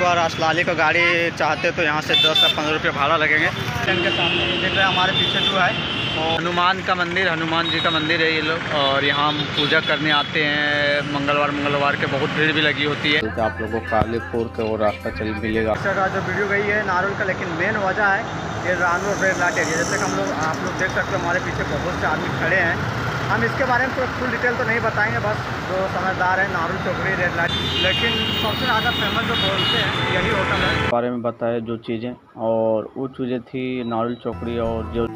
लोग अगर असलाली का गाड़ी चाहते तो यहाँ से दस या पंद्रह रुपये भाड़ा लगेंगे। के सामने देख रहे हैं हमारे पीछे जो है और हनुमान का मंदिर हनुमान जी का मंदिर है ये लोग और यहाँ हम पूजा करने आते हैं। मंगलवार मंगलवार के बहुत भीड़ भी लगी होती है। तो आप लोगों को कालीपुर का वो रास्ता चल मिलेगा। अच्छा का जो वीडियो गई है नारुल का लेकिन मेन वजह है ये रानपुर रेड लाइट एरिया जैसे कि हम लोग आप लोग देख सकते हो हमारे पीछे बहुत से आदमी खड़े हैं। हम इसके बारे में तो फुल डिटेल तो नहीं बताएँगे बस जो समझदार है नारुल चौकड़ी रेड लाइट लेकिन सबसे ज़्यादा फ़ेमस जो बोलते हैं यही होटल है। बारे में बताया जो चीज़ें और वो चीज़ें थी नारुल चौकड़ी और जो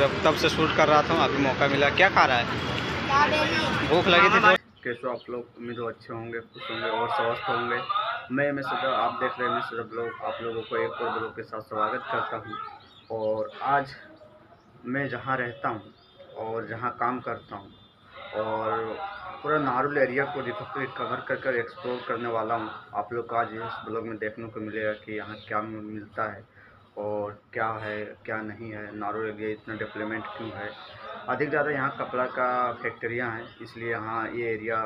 जब तब से शूट कर रहा था अभी मौका मिला। क्या खा रहा है? भूख लगी थी तो कैसे आप लोग? उम्मीद हो अच्छे होंगे खुश होंगे और स्वस्थ होंगे। मैं मैं सदा आप देख रहे हैं मैं सदा ब्लॉग। आप लोगों को एक और ब्लॉग के साथ स्वागत करता हूँ। और आज मैं जहाँ रहता हूँ और जहाँ काम करता हूँ और पूरा नारुल एरिया को कवर कर कर एक्सप्लोर करने वाला हूँ। आप लोग को आज इस ब्लॉग में देखने को मिलेगा कि यहाँ क्या मिलता है और क्या है, क्या नहीं है, नारुल एरिया इतना डेवलपमेंट क्यों है। अधिक ज़्यादा यहाँ कपड़ा का फैक्ट्रियाँ हैं, इसलिए यहाँ ये एरिया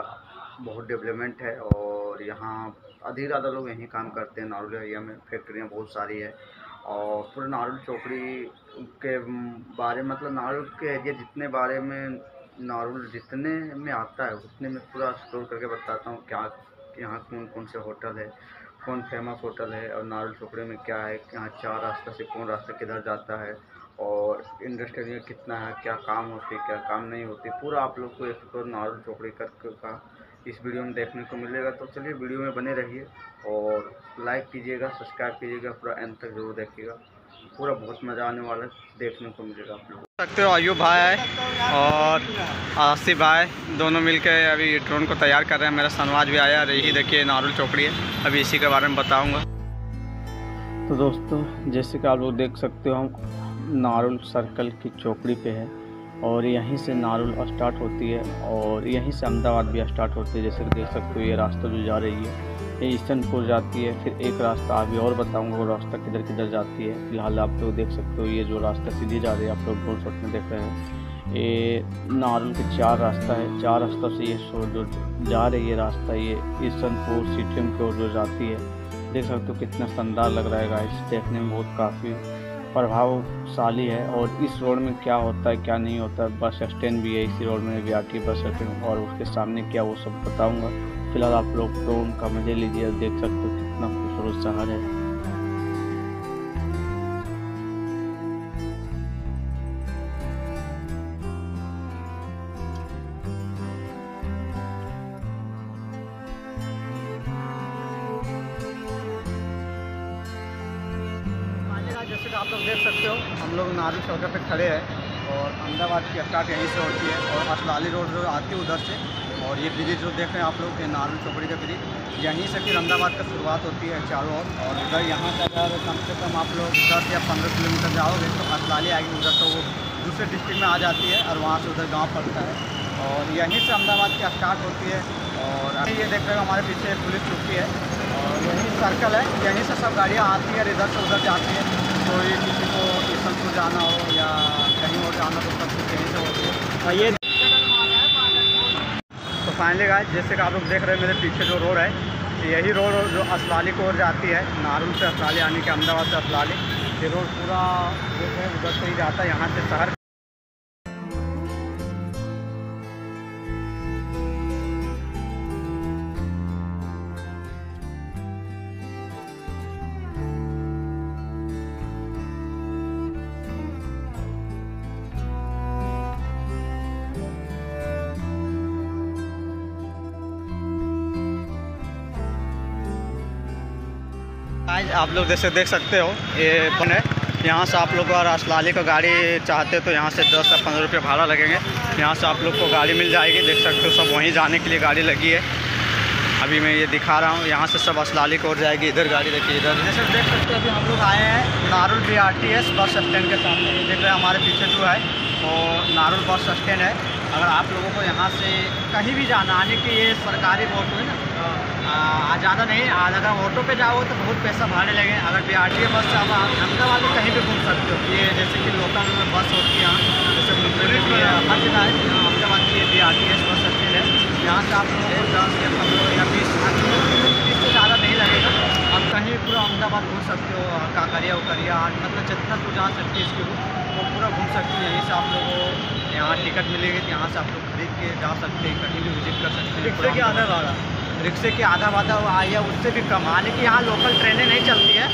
बहुत डेवलपमेंट है और यहाँ अधिक ज़्यादा लोग यहीं काम करते हैं। नारुल एरिया में फैक्ट्रियाँ बहुत सारी है। और पूरे नारुल चौकड़ी के बारे में मतलब नारुल के एरिया जितने बारे में नारुल जितने में आता है, उतने में पूरा एक्सप्लोर करके बताता हूँ क्या, यहाँ कौन कौन से होटल है, कौन फ़ेमस होटल है और नारुल चौकड़ी में क्या है, यहाँ चार रास्ता से कौन रास्ता किधर जाता है और इंडस्ट्री में कितना है, क्या काम होती है, क्या काम नहीं होती, पूरा आप लोग को एक्सप्लोर नारुल चौकड़ी कर का इस वीडियो में देखने को मिलेगा। तो चलिए वीडियो में बने रहिए और लाइक कीजिएगा सब्सक्राइब कीजिएगा पूरा एंड तक ज़रूर देखिएगा। पूरा बहुत मज़ा आने वाला है देखने को मिलेगा आप लोग सकते हो अयूब भाई है और आसिफ भाई दोनों मिलकर अभी ड्रोन को तैयार कर रहे हैं। मेरा सनवाज भी आया और यही देखिए नारुल चौकड़ी है। अभी इसी के बारे में बताऊँगा। तो दोस्तों जैसे कि आप लोग देख सकते हो हम नारुल सर्कल की चौकड़ी पे है। और यहीं से नारुल स्टार्ट होती है और यहीं से अहमदाबाद भी स्टार्ट होती है। जैसे देख सकते हो, ये रास्ता जो जा रही है, ये ईस्टर्नपुर जाती है, फिर एक रास्ता अभी और बताऊँगा, वो रास्ता किधर किधर जाती है। फ़िलहाल आप लोग देख सकते हो, ये जो रास्ता सीधी जा रही है, आप लोग शॉट में देख रहे हैं। ये नारुल के चार रास्ता है, चार रास्तों से ये शो जो जा रही है रास्ता, ये ईस्टर्नपुर सिटिम की ओर जो जाती है। देख सकते हो कितना शानदार लग रहा है गाइस देखने में बहुत काफ़ी प्रभावशाली है और इस रोड में क्या होता है, क्या नहीं होता है बस स्टैंड भी है, इसी रोड में भी आखिर बस स्टैंड और उसके सामने क्या वो सब बताऊँगा। फ़िलहाल आप लोग तो उनका मज़े लीजिए, देख सकते हो कितना खूबसूरत शहर है। खड़े हैं और अहमदाबाद की स्टार्ट यहीं से होती है और असलाली रोड जो आती है उधर से और ये ब्रिज जो देख रहे हैं आप लोग, ये नारुल चौकड़ी का ब्रिज, यहीं से फिर अहमदाबाद का शुरुआत होती है चारों ओर और उधर यहाँ से अगर कम से कम आप लोग दस या पंद्रह किलोमीटर जाओगे तो असलाली आएगी उधर तो वो दूसरे डिस्ट्रिक्ट में आ जाती है और वहाँ से उधर गाँव पड़ता है और यहीं से अहमदाबाद की स्टार्ट होती है और ये देख रहे हो हमारे पीछे पुलिस चौकी है और यहीं सर्कल है, यहीं से सब गाड़ियाँ आती हैं इधर से उधर जाती हैं। तो ये किसी को किशनपुर जाना हो या यहीं से ये तो फाइनली गाइस जैसे कि आप लोग देख रहे हैं, मेरे पीछे जो रोड है, यही रोड जो असलाली को ओर जाती है, नारुल से असलाली, यानी कि अहमदाबाद से असलाली। ये रोड पूरा जो है उधर से ही जाता है, यहाँ से शहर आप लोग जैसे देख सकते हो, ये बन है। यहाँ से आप लोग अगर असलाली का गाड़ी चाहते हो तो यहाँ से दस या पंद्रह रुपये भाड़ा लगेंगे। यहाँ से आप लोग को गाड़ी मिल जाएगी, देख सकते हो सब वहीं जाने के लिए गाड़ी लगी है। अभी मैं ये दिखा रहा हूँ, यहाँ से सब असलाली की ओर जाएगी, इधर गाड़ी देखिए, इधर। जैसे देख सकते हो, अभी हम लोग आए हैं Narol B R T S bus stand के सामने। देख रहे हैं हमारे पीछे जो है, वो नारुल बस स्टैंड है। अगर आप लोगों को यहाँ से कहीं भी जाना, आने की ये सरकारी बोट है ना ज़्यादा नहीं। आज अगर ऑटो पे जाओ तो बहुत पैसा भाड़े लगे। अगर बी आर टी ए बस से आप अहमदाबाद में कहीं भी घूम सकते हो। ये जैसे कि लोकल में बस होती है यहाँ जैसे हर जगह है। अहमदाबाद की B R T S bus stand है। यहाँ से आप लोगों को दस या पंद्रह या बीस बीस से ज़्यादा नहीं लगेगा। आप कहीं पूरा अहमदाबाद घूम सकते हो काकरिया उकरिया मतलब जितना तू जा सकते हो इसकी वो पूरा घूम सकते हो। यहीं से आप लोगों को यहाँ टिकट मिलेगी तो यहाँ से आप लोग खरीद के जा सकते हैं कहीं भी विज़िट कर सकते हैं आधा भाड़ा? रिक्शे के आधा वाधा आई है उससे भी कम। आने की यहाँ लोकल ट्रेनें नहीं चलती है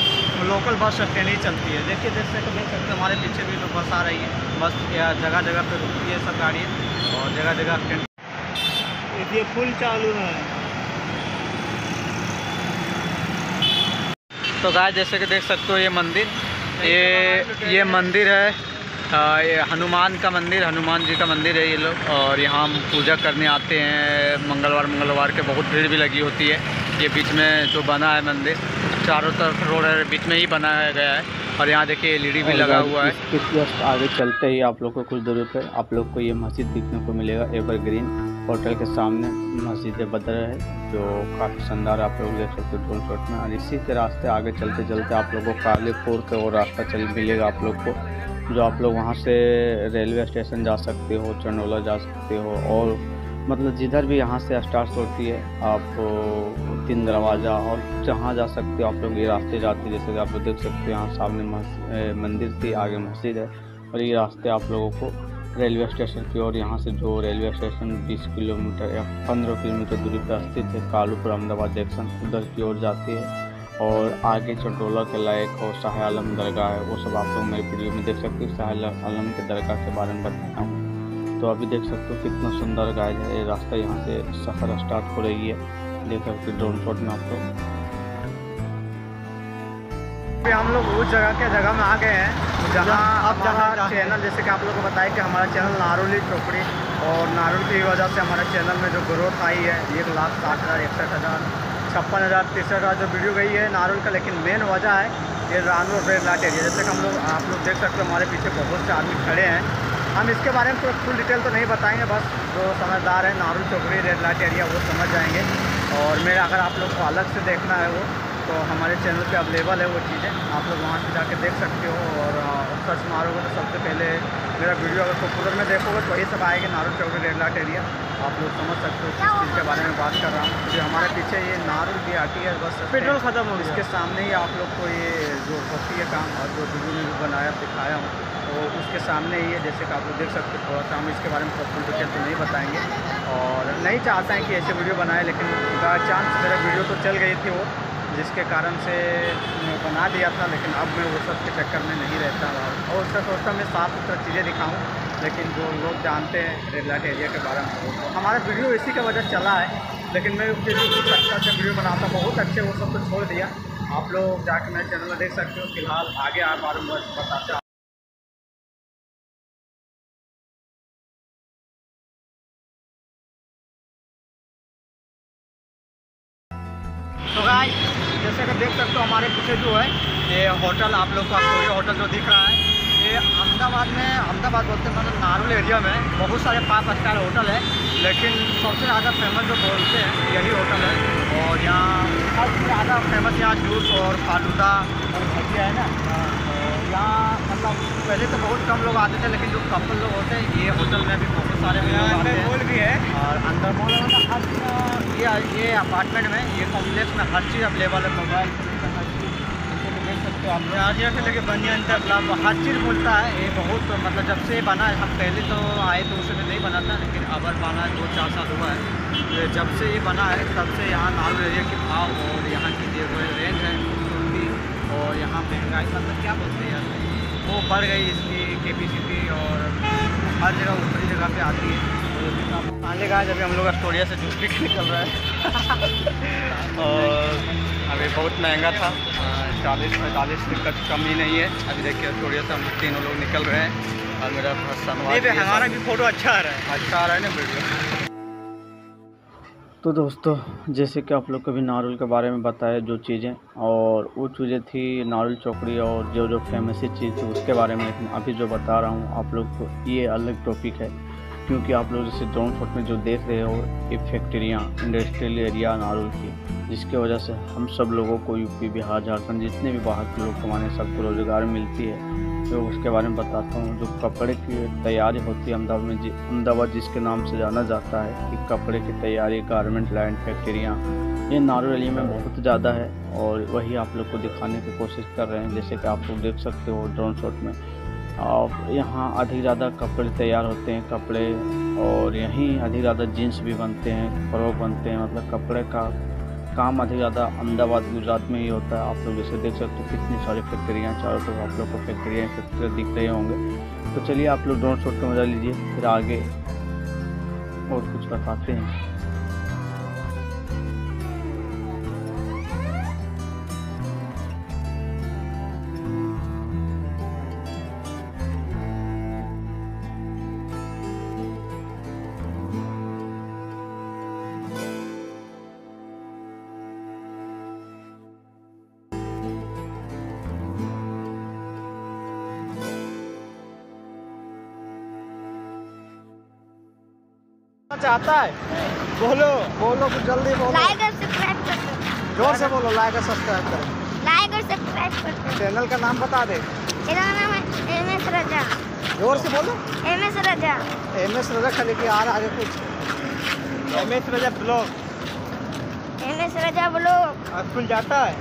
लोकल बस और ट्रेनें ही चलती है। देखिए देख सकते देख सकते हमारे पीछे भी तो बस आ रही है बस जगह जगह पर रुकती है सब गाड़ी और जगह जगह ट्रेन ये फुल चालू है। तो गाय जैसे कि देख सकते हो ये मंदिर ये ये मंदिर है। ये हनुमान का मंदिर हनुमान जी का मंदिर है ये लोग। और यहाँ हम पूजा करने आते हैं। मंगलवार मंगलवार के बहुत भीड़ भी लगी होती है। ये बीच में जो बना है मंदिर चारों तरफ़ रोड है बीच में ही बनाया गया है। और यहाँ देखिए एलईडी भी लगा हुआ है। इसके जस्ट आगे चलते ही आप लोग को कुछ दूरी पर आप लोग को ये मस्जिद दिखने को मिलेगा एवरग्रीन होटल के सामने मस्जिद बदर है जो काफ़ी शानदार आप लोग देख सकते हो ड्रोन शॉट में। और इसी के रास्ते आगे चलते चलते आप लोग को कालीपुर के वो रास्ता चल मिलेगा आप लोग को। जो आप लोग वहाँ से रेलवे स्टेशन जा सकते हो, चंडोला जा सकते हो और मतलब जिधर भी यहाँ से स्टार्ट होती है, आप तीन दरवाज़ा और जहाँ जा सकते हो आप लोग, ये रास्ते जाते हैं। जैसे कि आप लोग देख सकते हो यहाँ सामने मंदिर थी आगे मस्जिद है और ये रास्ते आप लोगों को रेलवे स्टेशन की और यहाँ से जो रेलवे स्टेशन 20 किलोमीटर या 15 किलोमीटर दूरी पर स्थित है, कालूपुर अहमदाबाद जंक्शन उधर की ओर जाती है। और आगे चटोला के लायक और शाह आलम दरगाह है वो सब आप लोग मेरे वीडियो में देख सकते हो। शाह आलम के दरगाह के बारे में बताया हूँ। तो अभी देख सकते हो कितना सुंदर गाय है। ये रास्ता यहाँ से सफ़र स्टार्ट हो रही है। देख सकते हो ड्रोन शॉट में आप लोग। अभी हम लोग उस जगह के जगह में आ गए हैं जहाँ अब जहाँ चैनल जैसे कि आप लोगों को बताया कि हमारा चैनल नारोली चोपड़ी और नारोल की वजह से हमारे चैनल में जो ग्रोथ आई है एक लाख साठ हज़ार इकसठ हज़ार। छप्पन हज़ार तिरसठ हज़ार जो वीडियो गई है, नारोल का, लेकिन मेन वजह है, ये रानू रेड लाइट एरिया जैसे कि हम लोग, आप लोग देख सकते हो, हमारे पीछे बहुत से आदमी खड़े हैं। हम इसके बारे में पूरा फुल डिटेल तो नहीं बताएँगे, बस जो समझदार है, नारुल चौकड़ी रेड लाइट एरिया, वो समझ जाएँगे। और मेरा, अगर आप लोग को अलग से देखना है वो तो हमारे चैनल पे अवेलेबल है वो चीज़ें। आप लोग वहाँ से जाके देख सकते हो और सर्च मारोगे तो सबसे पहले मेरा वीडियो अगर पॉपुलर में देखोगे तो वही सब आएगा नारुल चौकड़ी रेड एरिया आप लोग समझ सकते हो किस चीज़ के बारे में बात कर रहा हूँ। क्योंकि हमारे पीछे ये बी आर टी है बस पेट्रोल खत्म हो इसके सामने ही आप लोग को ये जो होती है काम और जो वीडियो में भी बनाया दिखाया हूँ। तो उसके सामने ही है जैसे कि आप लोग देख सकते हो थोड़ा सा हम इसके बारे में फुल डिटेल तो नहीं बताएँगे। और नहीं चाहते हैं कि ऐसे वीडियो बनाए लेकिन बाई चांस मेरा वीडियो तो चल गई थी वो। जिसके कारण से मैं बना दिया था, लेकिन अब मैं वो सब के चक्कर में नहीं रहता और उसका सोचता मैं साफ़ सुथरा चीज़ें दिखाऊँ, लेकिन जो लोग जानते हैं रेड लाइट एरिया के बारे में तो हमारा वीडियो इसी की वजह चला है, लेकिन मैं फिर कुछ अच्छा अच्छा वीडियो बनाता बहुत अच्छे वो सब तो छोड़ दिया। आप लोग जाके मेरे चैनल में देख सकते हो, फ़िलहाल आगे आप बारे में बताते तो गाइस जैसे कि देख सकते हो हमारे पीछे जो है ये होटल आप लोग को अक्टोरिया होटल जो दिख रहा है ये अहमदाबाद में अहमदाबाद बोलते हैं मतलब नारुल एरिया में बहुत सारे पाँच स्टार होटल है लेकिन सबसे ज़्यादा फ़ेमस जो बोलते हैं यही होटल है। और यहाँ सबसे ज़्यादा फ़ेमस यहाँ जूस और फालूदा और भजिया है ना। यहाँ मतलब पहले तो बहुत कम लोग आते थे लेकिन जो कपल लोग होते हैं ये होटल में भी बहुत सारे लोग आते हैं। भी है। और अंदर मॉल है मतलब हर चीज़ ये ये अपार्टमेंट में, ये कॉम्प्लेक्स में हर चीज़ अवेलेबल है मोबाइल कि देख सकते हो आप। राजिया से लेके बनियान तक मतलब हर चीज़ मिलता है। ये बहुत मतलब जब से बना है, हम पहले तो आए तो उस समय नहीं बना था, लेकिन अब बना है, दो चार साल हुआ है। ये जब से ये बना है, तब से यहाँ नारू एरिया के भाव और यहाँ की जो रेंज है, खूबसूरती और यहाँ महँगाई मतलब क्या बोलते हैं वो बढ़ गई इसकी कैपेसिटी और हर जगह ऊपरी जगह पे आती है। आने का जब हम लोग अस्टोरिया से जूस के निकल रहा है। और अभी बहुत महँगा था। चालीस पैंतालीस का कम ही नहीं है। अभी देखिए अस्टोरिया से हम तीनों लोग निकल रहे हैं। और मेरा नहीं हमारा भी फ़ोटो अच्छा आ रहा है। अच्छा आ रहा है ना वीडियो तो दोस्तों जैसे कि आप लोग को भी नारुल के बारे में बताया जो चीज़ें और वो चीज़ें थी नारुल चौकड़ी और जो जो फ़ेमस चीज़ थी उसके बारे में लेकिन अभी जो बता रहा हूँ आप लोग को ये अलग टॉपिक है। क्योंकि आप लोग जैसे ड्रोन शॉट में जो देख रहे हो, ये फैक्ट्रियाँ इंडस्ट्रियल एरिया नारुल की, जिसके वजह से हम सब लोगों को यूपी बिहार झारखंड जितने भी बाहर के लोग कमाने सबको रोज़गार मिलती है। तो उसके बारे में बताता हूँ, जो कपड़े की तैयारी होती है अहमदाबाद में, जि, अहमदाबाद जिसके नाम से जाना जाता है, कि कपड़े की तैयारी गारमेंट लाइन फैक्ट्रियाँ ये नारुल एरिया में बहुत ज़्यादा है। और वही आप लोग को दिखाने की कोशिश कर रहे हैं, जैसे कि आप लोग देख सकते हो ड्रोन शॉट में। और यहाँ अधिक ज़्यादा कपड़े तैयार होते हैं, कपड़े और यहीं अधिक ज़्यादा जीन्स भी बनते हैं फ्रॉक बनते हैं मतलब कपड़े का काम अधिक ज़्यादा अहमदाबाद, गुजरात में ही होता है। आप लोग जैसे देख सकते हो कितनी सारी फैक्ट्रियाँ चारों तरफ़ आप लोग को फैक्ट्रियाँ फैक्ट्रियाँ दिख रहे होंगे। तो चलिए आप लोग ड्रोन शॉट का मज़ा लीजिए, फिर आगे और कुछ बताते हैं। चाहता है? बोलो। बोलो कुछ जल्दी बोलो। लाइक और सब्सक्राइब कर दो। ज़ोर से बोलो लाइक और सब्सक्राइब करें। लाइक और सब्सक्राइब कर दो। चैनल का नाम बता दे। मेरा नाम है एम एस रजा ज़ोर से बोलो। M S Raza M S Raza खाली की आ आगे कुछ। M S Raza blog M S Raza blog school जाता है?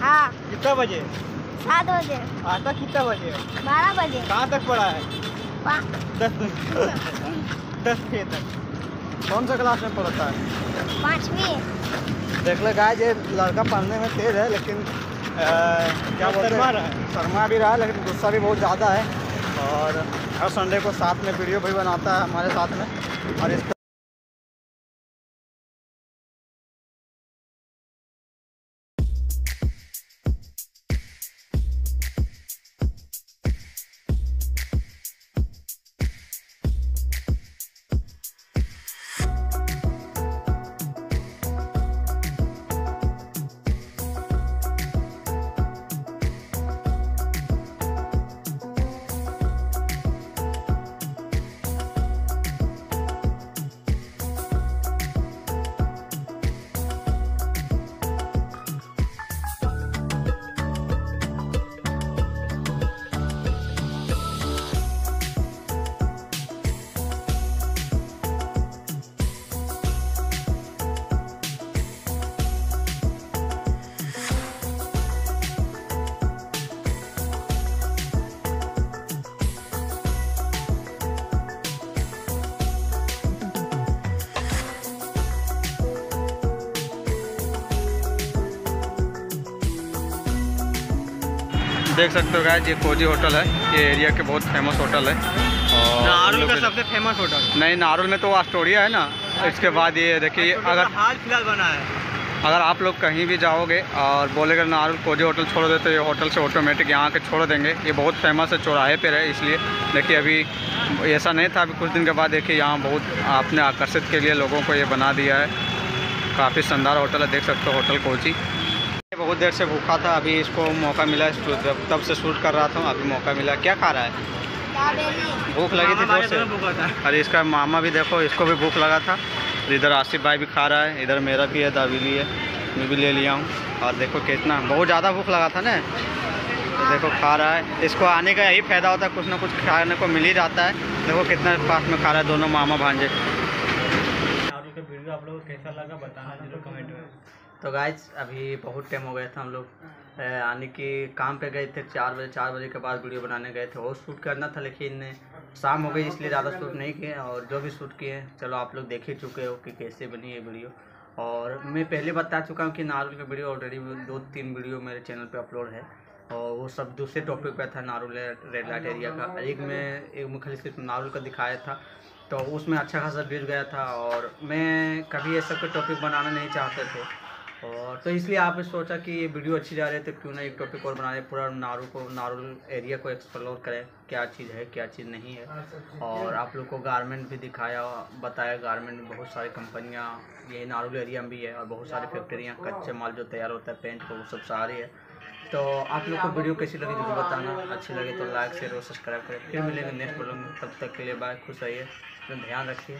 हाँ। कितना बजे? सात बजे। आता कितना बजे बारह बजे। कहाँ तक पढ़ा है? दस दस के तक। कौन सा क्लास में पढ़ता है? पाँचवीं। देख ले गाय ये लड़का पढ़ने में तेज है लेकिन आ, क्या बोलते हैं शर्मा भी रहा है लेकिन गुस्सा भी बहुत ज़्यादा है। और हर संडे को साथ में वीडियो भी बनाता है हमारे साथ में। और इस देख सकते हो गाइस ये कोजी होटल है। ये एरिया के बहुत फ़ेमस होटल है। और नारुल का सबसे फ़ेमस होटल। नहीं नारुल में तो आस्टोरिया है ना। इसके बाद ये देखिए अगर हाल फ़िलहाल बना है। अगर आप लोग कहीं भी जाओगे और बोलेगा नारुल कोजी होटल छोड़ दे तो ये होटल से ऑटोमेटिक यहाँ के छोड़ देंगे। ये बहुत फ़ेमस है चौराहे पर है इसलिए देखिए अभी ऐसा नहीं था। अभी कुछ दिन के बाद देखिए यहाँ बहुत आपने आकर्षित के लिए लोगों को ये बना दिया है। काफ़ी शानदार होटल है देख सकते हो होटल कोची बहुत देर से भूखा था, अभी इसको मौका मिला तब से शूट कर रहा था, अभी मौका मिला। क्या खा रहा है? भूख लगी थी ज़ोर से। अरे इसका मामा भी देखो, इसको भी भूख लगा था। इधर आसिफ भाई भी खा रहा है, इधर मेरा भी है, दाविली है, मैं भी ले लिया हूँ। और देखो कितना, बहुत ज़्यादा भूख लगा था ना। तो देखो खा रहा है। इसको आने का यही फ़ायदा होता है, कुछ ना कुछ खाने को मिल ही जाता है। देखो कितना पास में खा रहा है, दोनों मामा भांजे। आप लोगों कैसा लगा, बताना ज़रूर कमेंट में। तो गाइज़ अभी बहुत टाइम हो गया था हम लोग। यानी कि काम पे गए थे चार बजे चार बजे के बाद वीडियो बनाने गए थे। और शूट करना था लेकिन शाम हो गई इसलिए ज़्यादा शूट नहीं किए। और जो भी शूट किए चलो आप लोग देख ही चुके हो कि कैसे बनी ये वीडियो। और मैं पहले बता चुका हूँ कि नारुल की वीडियो ऑलरेडी दो तीन वीडियो मेरे चैनल पे अपलोड है। और वो सब दूसरे टॉपिक पे था नारुल रेड लाइट एरिया का। एक में एक में खाली सिर्फ़ नारुल का दिखाया था तो उसमें अच्छा खासा व्यूज़ गया था। और मैं कभी ये सब के टॉपिक बनाना नहीं चाहते थे। और तो इसलिए आपने सोचा कि ये वीडियो अच्छी जा रही है तो क्यों ना एक टॉपिक और बना रहे पूरा नारू को नारुल एरिया को एक्सप्लोर करें क्या चीज़ है क्या चीज़ नहीं है। और आप लोग को गारमेंट भी दिखाया बताया गारमेंट में बहुत सारी कंपनियाँ ये नारुल एरिया में भी है और बहुत सारी फैक्ट्रियाँ कच्चे माल जो तैयार होता है पेंट को वो सब सारी है। तो आप लोग को वीडियो कैसी लगी ज़रूर बताना। अच्छी लगी तो लाइक शेयर और सब्सक्राइब करें। फिर मिलेंगे नेक्स्ट ब्लॉग में तब तक के लिए बाय खुश रहिए। ध्यान रखिए।